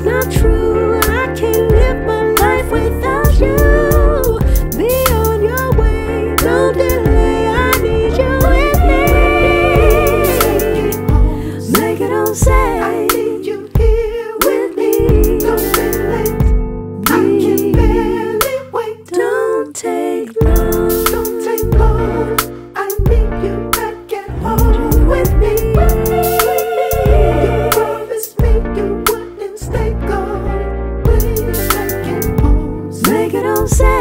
it's not true. I can't live my life without you. Be on your way, delay. I need you with me. Make it on. say